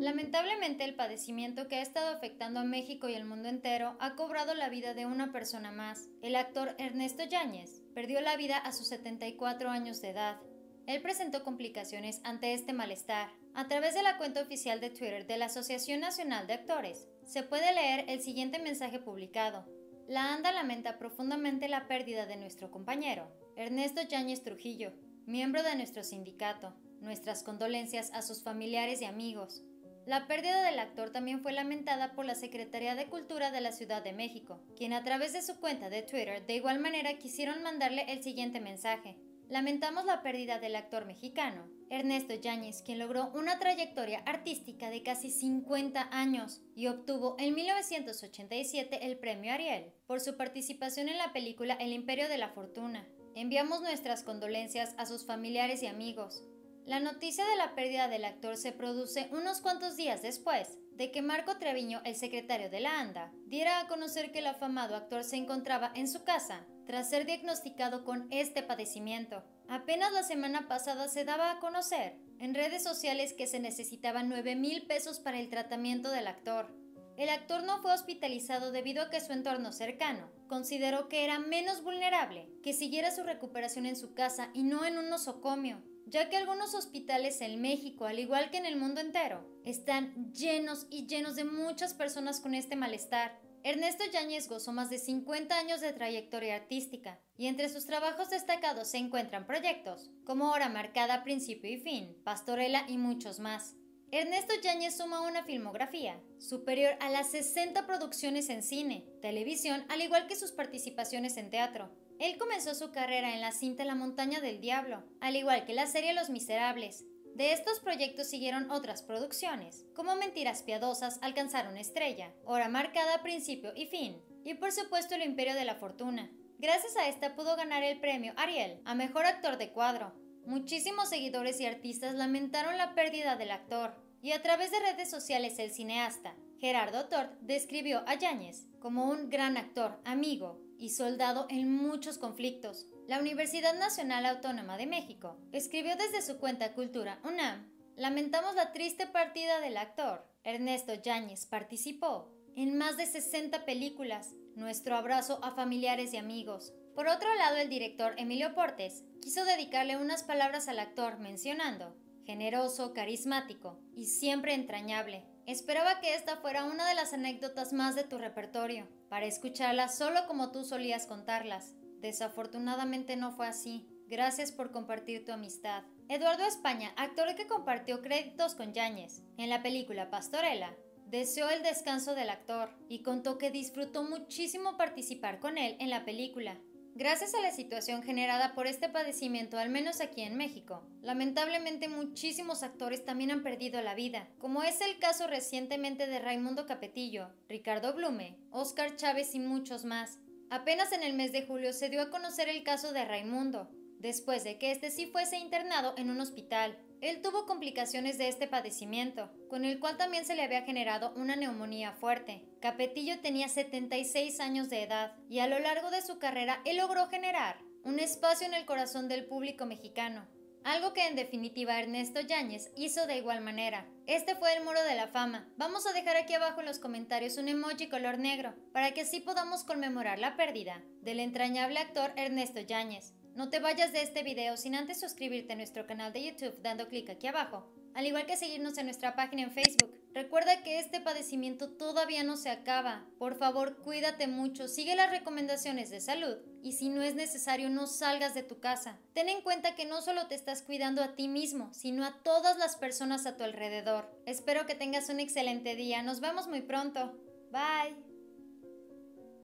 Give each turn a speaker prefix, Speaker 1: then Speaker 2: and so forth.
Speaker 1: Lamentablemente el padecimiento que ha estado afectando a México y el mundo entero ha cobrado la vida de una persona más. El actor Ernesto Yáñez perdió la vida a sus 74 años de edad. Él presentó complicaciones ante este malestar. A través de la cuenta oficial de Twitter de la Asociación Nacional de Actores, se puede leer el siguiente mensaje publicado. La ANDA lamenta profundamente la pérdida de nuestro compañero, Ernesto Yáñez Trujillo, miembro de nuestro sindicato. Nuestras condolencias a sus familiares y amigos. La pérdida del actor también fue lamentada por la Secretaría de Cultura de la Ciudad de México, quien a través de su cuenta de Twitter de igual manera quisieron mandarle el siguiente mensaje. Lamentamos la pérdida del actor mexicano, Ernesto Yáñez, quien logró una trayectoria artística de casi 50 años y obtuvo en 1987 el premio Ariel por su participación en la película El Imperio de la Fortuna. Enviamos nuestras condolencias a sus familiares y amigos. La noticia de la pérdida del actor se produce unos cuantos días después de que Marco Treviño, el secretario de la ANDA, diera a conocer que el afamado actor se encontraba en su casa tras ser diagnosticado con este padecimiento. Apenas la semana pasada se daba a conocer en redes sociales que se necesitaban 9 mil pesos para el tratamiento del actor. El actor no fue hospitalizado debido a que su entorno cercano consideró que era menos vulnerable que siguiera su recuperación en su casa y no en un nosocomio ya que algunos hospitales en México, al igual que en el mundo entero, están llenos y llenos de muchas personas con este malestar. Ernesto Yáñez gozó más de 50 años de trayectoria artística, y entre sus trabajos destacados se encuentran proyectos como Hora Marcada, Principio y Fin, Pastorela y muchos más. Ernesto Yáñez suma una filmografía superior a las 60 producciones en cine, televisión, al igual que sus participaciones en teatro, él comenzó su carrera en la cinta La montaña del diablo, al igual que la serie Los Miserables. De estos proyectos siguieron otras producciones, como Mentiras Piadosas alcanzaron estrella, Hora Marcada, Principio y Fin, y por supuesto El Imperio de la Fortuna. Gracias a esta pudo ganar el premio Ariel a Mejor Actor de Cuadro. Muchísimos seguidores y artistas lamentaron la pérdida del actor, y a través de redes sociales el cineasta Gerardo Tort describió a Yáñez como un gran actor, amigo, y soldado en muchos conflictos. La Universidad Nacional Autónoma de México escribió desde su cuenta Cultura UNAM, lamentamos la triste partida del actor. Ernesto Yáñez participó en más de 60 películas. Nuestro abrazo a familiares y amigos. Por otro lado, el director Emilio Portes quiso dedicarle unas palabras al actor mencionando, generoso, carismático y siempre entrañable. Esperaba que esta fuera una de las anécdotas más de tu repertorio para escucharlas solo como tú solías contarlas. Desafortunadamente no fue así. Gracias por compartir tu amistad. Eduardo España, actor que compartió créditos con Yáñez en la película Pastorela, deseó el descanso del actor y contó que disfrutó muchísimo participar con él en la película. Gracias a la situación generada por este padecimiento, al menos aquí en México, lamentablemente muchísimos actores también han perdido la vida, como es el caso recientemente de Raimundo Capetillo, Ricardo Blume, Oscar Chávez y muchos más. Apenas en el mes de julio se dio a conocer el caso de Raimundo, después de que este sí fuese internado en un hospital. Él tuvo complicaciones de este padecimiento, con el cual también se le había generado una neumonía fuerte. Capetillo tenía 76 años de edad y a lo largo de su carrera él logró generar un espacio en el corazón del público mexicano, algo que en definitiva Ernesto Yáñez hizo de igual manera. Este fue el muro de la fama. Vamos a dejar aquí abajo en los comentarios un emoji color negro para que así podamos conmemorar la pérdida del entrañable actor Ernesto Yáñez. No te vayas de este video sin antes suscribirte a nuestro canal de YouTube dando clic aquí abajo, al igual que seguirnos en nuestra página en Facebook. Recuerda que este padecimiento todavía no se acaba. Por favor, cuídate mucho, sigue las recomendaciones de salud y si no es necesario no salgas de tu casa. Ten en cuenta que no solo te estás cuidando a ti mismo, sino a todas las personas a tu alrededor. Espero que tengas un excelente día. Nos vemos muy pronto. Bye.